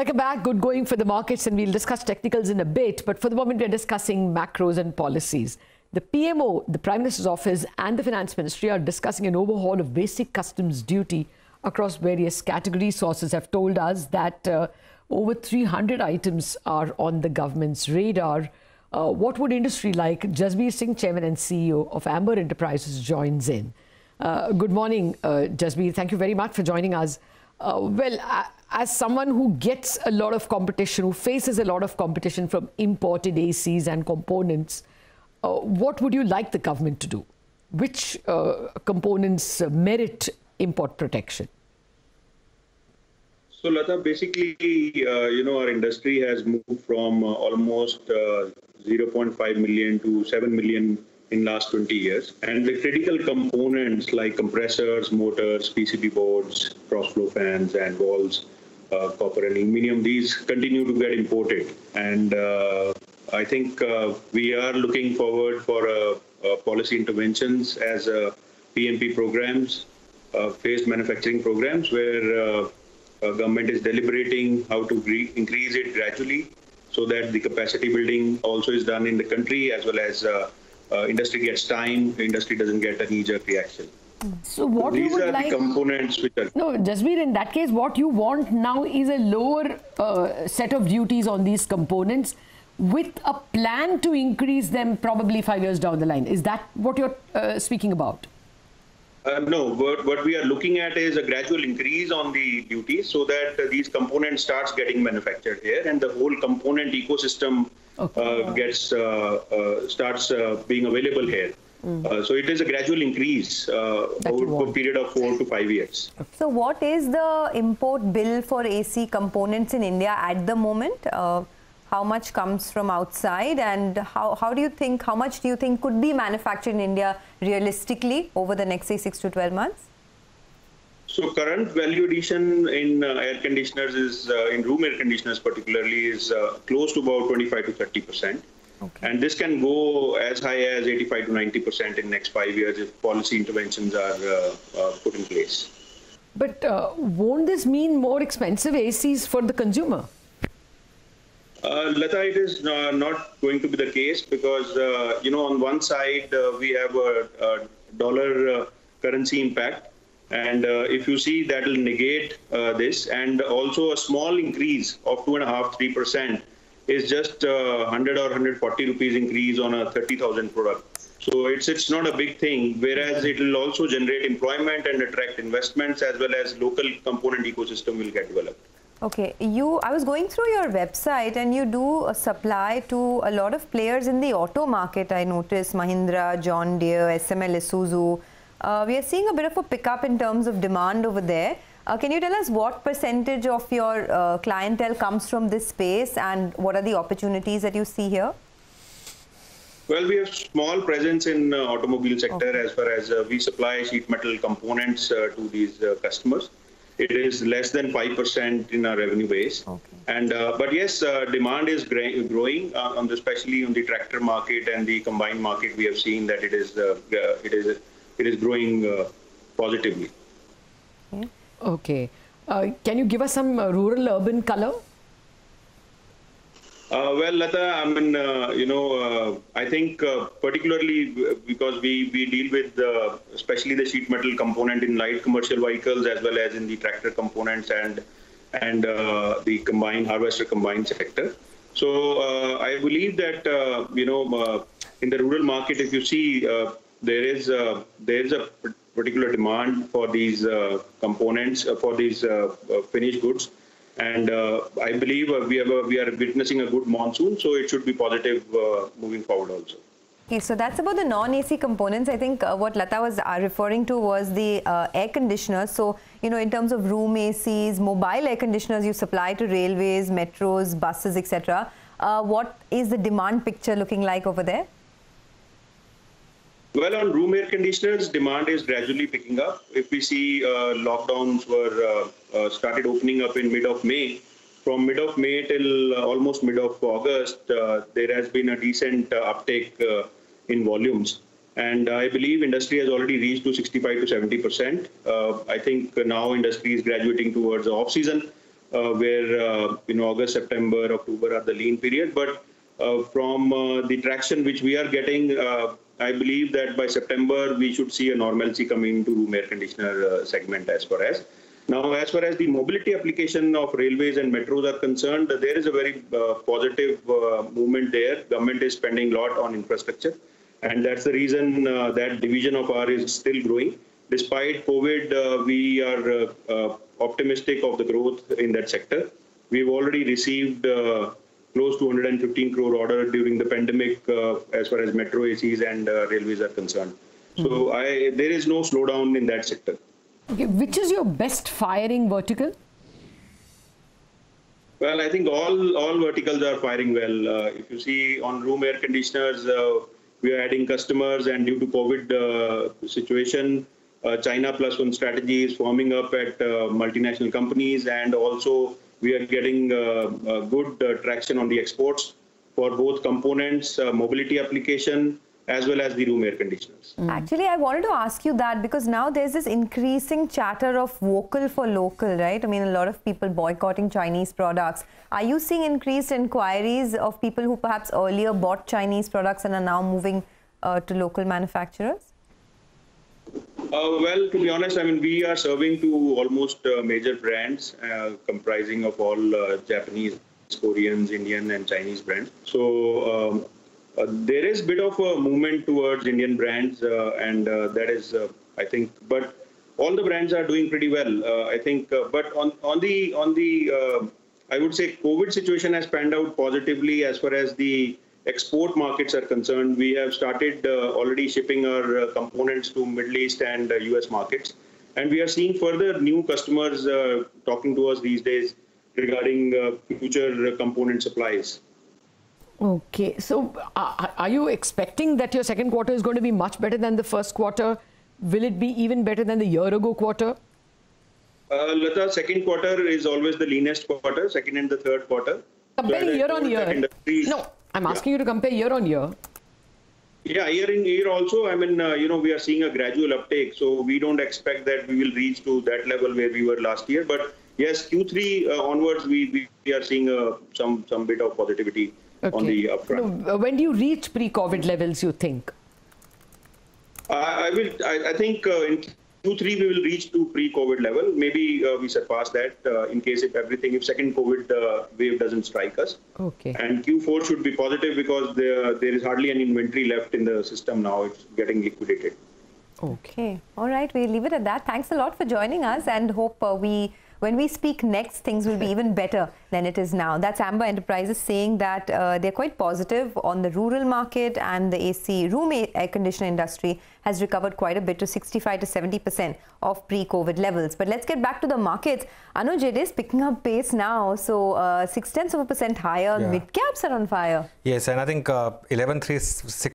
Welcome back. Good going for the markets, and we'll discuss technicals in a bit. But for the moment, we're discussing macros and policies. The PMO, the Prime Minister's Office, and the Finance Ministry are discussing an overhaul of basic customs duty across various categories. Sources have told us that uh, over 300 items are on the government's radar. Uh, what would industry like? Jasbir Singh, Chairman and CEO of Amber Enterprises, joins in. Uh, good morning, uh, Jasbir. Thank you very much for joining us. Uh, well, as someone who gets a lot of competition, who faces a lot of competition from imported ACs and components, uh, what would you like the government to do? Which uh, components merit import protection? So, Lata, basically, uh, you know, our industry has moved from uh, almost uh, 0.5 million to 7 million in last 20 years. And the critical components like compressors, motors, PCB boards, cross-flow fans, and valves, uh, copper and aluminum, these continue to get imported. And uh, I think uh, we are looking forward for uh, uh, policy interventions as PMP programs, phased manufacturing programs, where government is deliberating how to increase it gradually so that the capacity building also is done in the country as well as uh, industry gets time, industry doesn't get a knee-jerk reaction. So what These you would are like... the components which are... No, Jasbir, in that case, what you want now is a lower uh, set of duties on these components with a plan to increase them probably five years down the line. Is that what you're uh, speaking about? Uh, no, what, what, we are looking at is a gradual increase on the duties so that uh, these components starts getting manufactured here and the whole component ecosystem okay. uh, gets uh, uh, starts uh, being available here. Mm. so it is a gradual increase over a period of four to five years. So what is the import bill for AC components in India at the moment? How much comes from outside and how, how do you think, how much do you think could be manufactured in India realistically over the next say 6 to 12 months? So current value addition in uh, air conditioners is, uh, in room air conditioners particularly, is uh, close to about 25 to 30 percent. Okay. And this can go as high as 85 to 90 percent in next five years if policy interventions are uh, uh, put in place. But uh, won't this mean more expensive ACs for the consumer? Uh, Lata, it is uh, not going to be the case because, uh, you know, on one side, uh, we have a, a dollar uh, currency impact. And uh, if you see, that will negate this. And also a small increase of 2.5%, 3% is just 100 or 140 rupees increase on a 30,000 product. So it's it's not a big thing. Whereas it will also generate employment and attract investments as well as local component ecosystem will get developed. Okay, you. I was going through your website, and you do a supply to a lot of players in the auto market. I noticed Mahindra, John Deere, SML, Isuzu. Uh, we are seeing a bit of a pickup in terms of demand over there. Uh, can you tell us what percentage of your uh, clientele comes from this space, and what are the opportunities that you see here? Well, we have small presence in uh, automobile sector okay. as far as uh, we supply sheet metal components uh, to these uh, customers it is less than 5% in our revenue base. Okay. And uh, But yes, uh, demand is growing, uh, on the, especially on the tractor market and the combined market. We have seen that it is, uh, uh, it is, it is growing uh, positively. Okay. can you give us some rural-urban color? Uh, well, Lata, I mean, uh, you know, uh, I think uh, particularly because we, we deal with especially the sheet metal component in light commercial vehicles as well as in the tractor components and and uh, the combined harvester combined sector. So uh, I believe that you know in the rural market, if you see there is there is a particular demand for these components for these finished goods and uh, I believe uh, we, have a, we are witnessing a good monsoon, so it should be positive uh, moving forward also. Okay, so that's about the non-AC components. I think uh, what Lata was uh, referring to was the uh, air conditioners. So, you know, in terms of room ACs, mobile air conditioners you supply to railways, metros, buses, etc. what is the demand picture looking like over there? Well, on room air conditioners, demand is gradually picking up. If we see uh, lockdowns were uh, uh, started opening up in mid of May, from mid of May till uh, almost mid of August, uh, there has been a decent uh, uptake in volumes. And I believe industry has already reached to 65 to 70 percent. I think now industry is graduating towards off season. where uh, you know August, September, October are the lean period. But from the traction which we are getting, I believe that by September we should see a normalcy coming into room air conditioner uh, segment as far as. Now, as far as the mobility application of railways and metros are concerned, there is a very uh, positive uh, movement there. Government is spending a lot on infrastructure, and that's the reason uh, that division of R is still growing. Despite COVID, uh, we are uh, optimistic of the growth in that sector. We've already received close to 115 crore order during the pandemic uh, as far as metro ACs and uh, railways are concerned. So I, there is no slowdown in that sector. Okay, which is your best firing vertical? Well, I think all all verticals are firing well. Uh, if you see on room air conditioners, uh, we are adding customers, and due to COVID uh, situation, uh, China plus one strategy is forming up at uh, multinational companies, and also we are getting uh, uh, good uh, traction on the exports for both components, mobility application, as well as the room air conditioners. Actually, I wanted to ask you that because now there's this increasing chatter of vocal for local, right? I mean, a lot of people boycotting Chinese products. Are you seeing increased inquiries of people who perhaps earlier bought Chinese products and are now moving uh, to local manufacturers? Uh, well, to be honest, I mean, we are serving to almost uh, major brands uh, comprising of all Japanese, Koreans, Indian, and Chinese brands. So um, uh, there is a bit of a movement towards Indian brands, uh, and uh, that is, I think, but all the brands are doing pretty well. I think, but on on the on the, I would say, COVID situation has panned out positively as far as the export markets are concerned. We have started uh, already shipping our uh, components to Middle East and uh, US markets. And we are seeing further new customers uh, talking to us these days regarding uh, future component supplies. Okay, so uh, are you expecting that your second quarter is going to be much better than the first quarter? Will it be even better than the year ago quarter? Uh, Lata, second quarter is always the leanest quarter, second and the third quarter. Compare So year on year. No, I'm Yeah. asking you to compare year on year. Yeah, year in year also, I mean, uh, you know, we are seeing a gradual uptake. So we don't expect that we will reach to that level where we were last year. But yes, Q3 uh, onwards, we, we, are seeing uh, some some bit of positivity on the upfront. No, uh, when do you reach pre-COVID levels, you think? I, I will. I, I think uh, in Q3 we will reach to pre-COVID level. Maybe uh, we surpass that uh, in case if everything, if second COVID uh, wave doesn't strike us. Okay. And Q4 should be positive because there there is hardly any inventory left in the system now. It's getting liquidated. Okay. All right. We'll leave it at that. Thanks a lot for joining us and hope uh, we, when we speak next, things will be even better than it is now. That's Amber Enterprises saying that uh, they're quite positive on the rural market and the AC room air conditioner industry has recovered quite a bit to 65 to 70% of pre-COVID levels. But let's get back to the markets. Anuj, it is picking up pace now. So uh, six tenths of a percent higher. Yeah. Mid caps are on fire. Yes, and I think uh, 11,360